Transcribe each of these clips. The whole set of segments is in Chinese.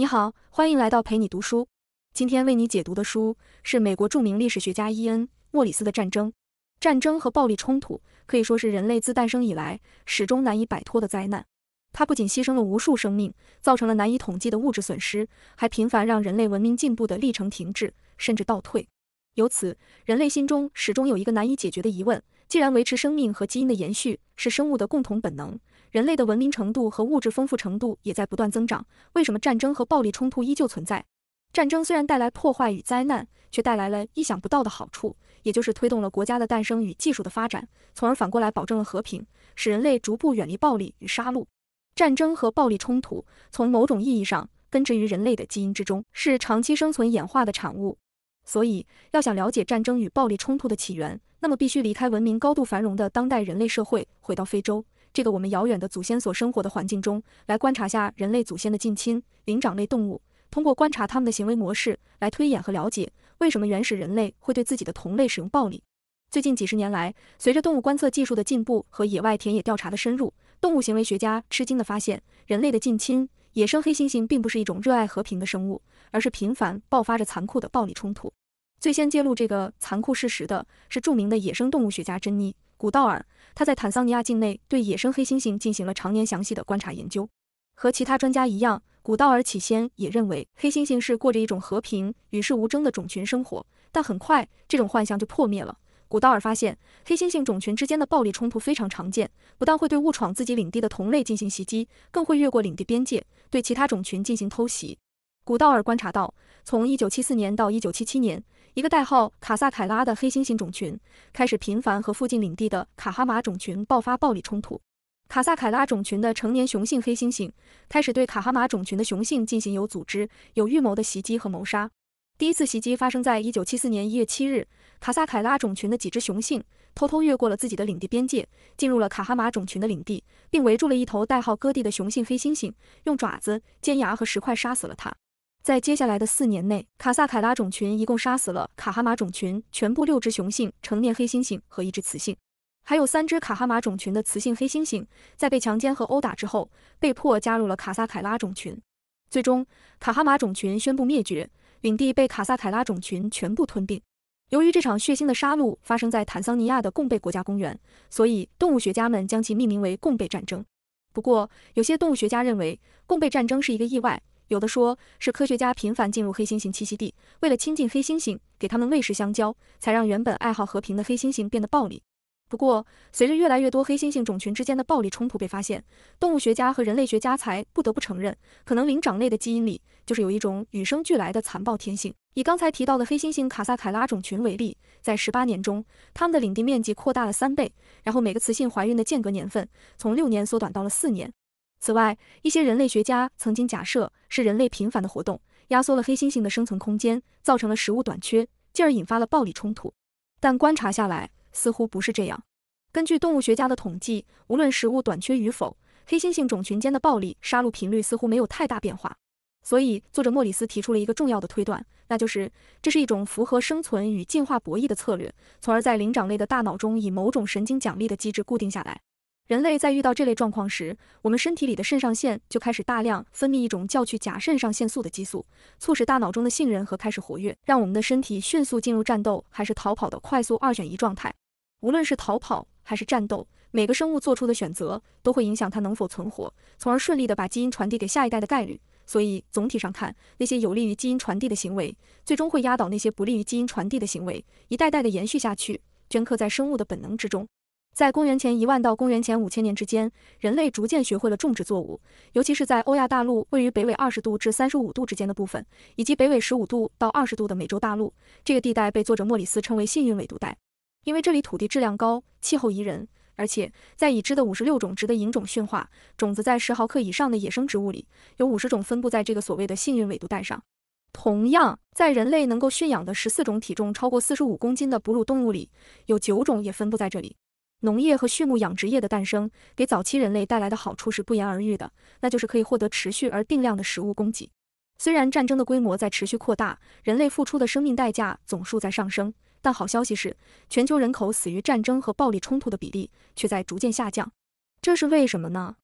你好，欢迎来到陪你读书。今天为你解读的书是美国著名历史学家伊恩·莫里斯的《战争》。战争和暴力冲突可以说是人类自诞生以来始终难以摆脱的灾难。它不仅牺牲了无数生命，造成了难以统计的物质损失，还频繁让人类文明进步的历程停滞，甚至倒退。由此，人类心中始终有一个难以解决的疑问：既然维持生命和基因的延续是生物的共同本能，人类的文明程度和物质丰富程度也在不断增长，为什么战争和暴力冲突依旧存在？战争虽然带来破坏与灾难，却带来了意想不到的好处，也就是推动了国家的诞生与技术的发展，从而反过来保证了和平，使人类逐步远离暴力与杀戮。战争和暴力冲突从某种意义上根植于人类的基因之中，是长期生存演化的产物。所以，要想了解战争与暴力冲突的起源，那么必须离开文明高度繁荣的当代人类社会，回到非洲。这个我们遥远的祖先所生活的环境中来观察下人类祖先的近亲灵长类动物，通过观察他们的行为模式来推演和了解为什么原始人类会对自己的同类使用暴力。最近几十年来，随着动物观测技术的进步和野外田野调查的深入，动物行为学家吃惊地发现，人类的近亲野生黑猩猩并不是一种热爱和平的生物，而是频繁爆发着残酷的暴力冲突。最先揭露这个残酷事实的是著名的野生动物学家珍妮。古道尔，他在坦桑尼亚境内对野生黑猩猩进行了常年详细的观察研究。和其他专家一样，古道尔起先也认为黑猩猩是过着一种和平、与世无争的种群生活，但很快这种幻象就破灭了。古道尔发现，黑猩猩种群之间的暴力冲突非常常见，不但会对误闯自己领地的同类进行袭击，更会越过领地边界对其他种群进行偷袭。古道尔观察到，从1974年到1977年，一个代号卡萨凯拉的黑猩猩种群开始频繁和附近领地的卡哈马种群爆发暴力冲突。卡萨凯拉种群的成年雄性黑猩猩开始对卡哈马种群的雄性进行有组织、有预谋的袭击和谋杀。第一次袭击发生在1974年1月7日，卡萨凯拉种群的几只雄性偷偷越过了自己的领地边界，进入了卡哈马种群的领地，并围住了一头代号戈蒂的雄性黑猩猩，用爪子、尖牙和石块杀死了它。在接下来的四年内，卡萨凯拉种群一共杀死了卡哈马种群全部六只雄性成年黑猩猩和一只雌性，还有三只卡哈马种群的雌性黑猩猩，在被强奸和殴打之后，被迫加入了卡萨凯拉种群。最终，卡哈马种群宣布灭绝，领地被卡萨凯拉种群全部吞并。由于这场血腥的杀戮发生在坦桑尼亚的贡贝国家公园，所以动物学家们将其命名为贡贝战争。不过，有些动物学家认为贡贝战争是一个意外。有的说是科学家频繁进入黑猩猩栖息地，为了亲近黑猩猩，给他们喂食香蕉，才让原本爱好和平的黑猩猩变得暴力。不过，随着越来越多黑猩猩种群之间的暴力冲突被发现，动物学家和人类学家才不得不承认，可能灵长类的基因里就是有一种与生俱来的残暴天性。以刚才提到的黑猩猩卡萨凯拉种群为例，在十八年中，它们的领地面积扩大了三倍，然后每个雌性怀孕的间隔年份从六年缩短到了四年。此外，一些人类学家曾经假设是人类频繁的活动压缩了黑猩猩的生存空间，造成了食物短缺，进而引发了暴力冲突。但观察下来，似乎不是这样。根据动物学家的统计，无论食物短缺与否，黑猩猩种群间的暴力杀戮频率似乎没有太大变化。所以，作者莫里斯提出了一个重要的推断，那就是这是一种符合生存与进化博弈的策略，从而在灵长类的大脑中以某种神经奖励的机制固定下来。人类在遇到这类状况时，我们身体里的肾上腺就开始大量分泌一种叫去甲肾上腺素的激素，促使大脑中的杏仁核开始活跃，让我们的身体迅速进入战斗还是逃跑的快速二选一状态。无论是逃跑还是战斗，每个生物做出的选择都会影响它能否存活，从而顺利的把基因传递给下一代的概率。所以总体上看，那些有利于基因传递的行为，最终会压倒那些不利于基因传递的行为，一代代的延续下去，镌刻在生物的本能之中。在公元前一万到公元前五千年之间，人类逐渐学会了种植作物，尤其是在欧亚大陆位于北纬二十度至三十五度之间的部分，以及北纬十五度到二十度的美洲大陆。这个地带被作者莫里斯称为幸运纬度带，因为这里土地质量高，气候宜人，而且在已知的五十六种值得引种驯化、种子在十毫克以上的野生植物里，有五十种分布在这个所谓的幸运纬度带上。同样，在人类能够驯养的十四种体重超过四十五公斤的哺乳动物里，有九种也分布在这里。农业和畜牧养殖业的诞生，给早期人类带来的好处是不言而喻的，那就是可以获得持续而定量的食物供给。虽然战争的规模在持续扩大，人类付出的生命代价总数在上升，但好消息是，全球人口死于战争和暴力冲突的比例却在逐渐下降。这是为什么呢？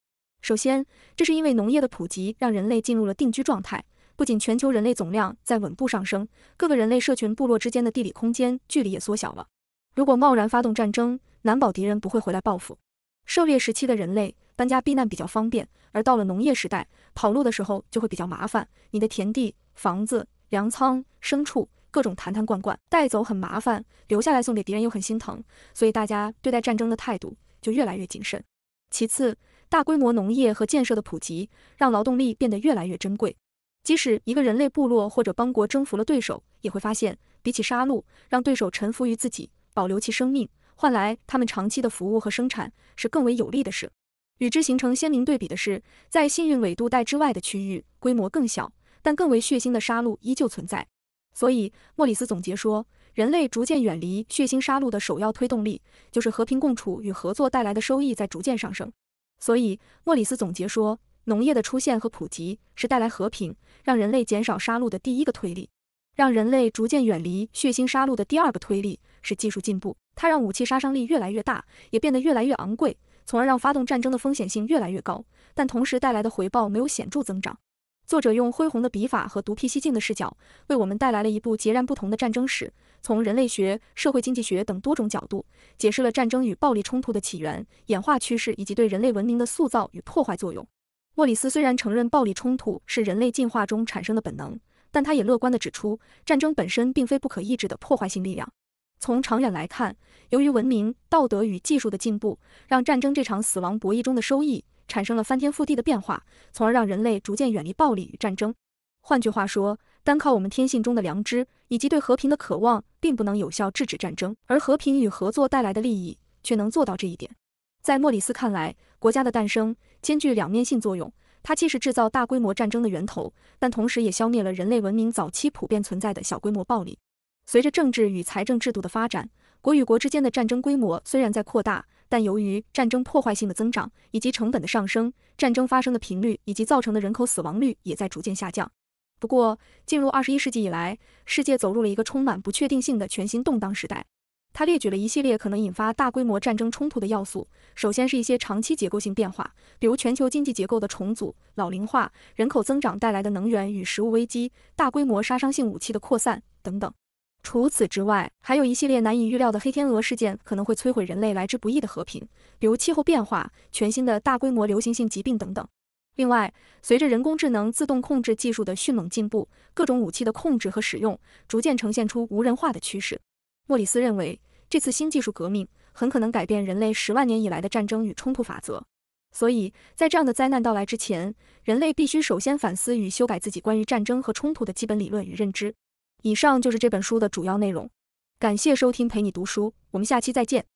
首先，这是因为农业的普及让人类进入了定居状态，不仅全球人类总量在稳步上升，各个人类社群部落之间的地理空间距离也缩小了。如果贸然发动战争，难保敌人不会回来报复。狩猎时期的人类搬家避难比较方便，而到了农业时代，跑路的时候就会比较麻烦。你的田地、房子、粮仓、牲畜，各种坛坛罐罐带走很麻烦，留下来送给敌人又很心疼，所以大家对待战争的态度就越来越谨慎。其次，大规模农业和建设的普及，让劳动力变得越来越珍贵。即使一个人类部落或者邦国征服了对手，也会发现，比起杀戮，让对手臣服于自己，保留其生命。换来他们长期的服务和生产是更为有利的事。与之形成鲜明对比的是，在幸运纬度带之外的区域，规模更小，但更为血腥的杀戮依旧存在。所以，莫里斯总结说，人类逐渐远离血腥杀戮的首要推动力，就是和平共处与合作带来的收益在逐渐上升。所以，莫里斯总结说，农业的出现和普及是带来和平、让人类减少杀戮的第一个推力。让人类逐渐远离血腥杀戮的第二个推力是技术进步，它让武器杀伤力越来越大，也变得越来越昂贵，从而让发动战争的风险性越来越高，但同时带来的回报没有显著增长。作者用恢宏的笔法和独辟蹊径的视角，为我们带来了一部截然不同的战争史，从人类学、社会经济学等多种角度，解释了战争与暴力冲突的起源、演化趋势以及对人类文明的塑造与破坏作用。莫里斯虽然承认暴力冲突是人类进化中产生的本能。但他也乐观地指出，战争本身并非不可抑制的破坏性力量。从长远来看，由于文明、道德与技术的进步，让战争这场死亡博弈中的收益产生了翻天覆地的变化，从而让人类逐渐远离暴力与战争。换句话说，单靠我们天性中的良知以及对和平的渴望，并不能有效制止战争，而和平与合作带来的利益却能做到这一点。在莫里斯看来，国家的诞生兼具两面性作用。它既是制造大规模战争的源头，但同时也消灭了人类文明早期普遍存在的小规模暴力。随着政治与财政制度的发展，国与国之间的战争规模虽然在扩大，但由于战争破坏性的增长以及成本的上升，战争发生的频率以及造成的人口死亡率也在逐渐下降。不过，进入二十一世纪以来，世界走入了一个充满不确定性的全新动荡时代。他列举了一系列可能引发大规模战争冲突的要素。首先是一些长期结构性变化，比如全球经济结构的重组、老龄化、人口增长带来的能源与食物危机、大规模杀伤性武器的扩散等等。除此之外，还有一系列难以预料的黑天鹅事件可能会摧毁人类来之不易的和平，比如气候变化、全新的大规模流行性疾病等等。另外，随着人工智能自动控制技术的迅猛进步，各种武器的控制和使用逐渐呈现出无人化的趋势。莫里斯认为。这次新技术革命很可能改变人类十万年以来的战争与冲突法则，所以在这样的灾难到来之前，人类必须首先反思与修改自己关于战争和冲突的基本理论与认知。以上就是这本书的主要内容。感谢收听陪你读书，我们下期再见。